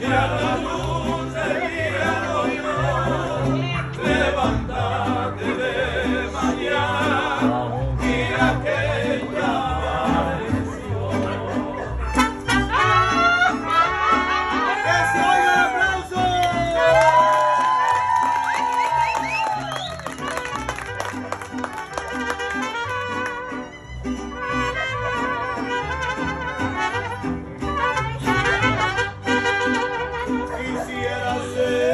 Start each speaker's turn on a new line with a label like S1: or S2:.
S1: E a quisiera ser.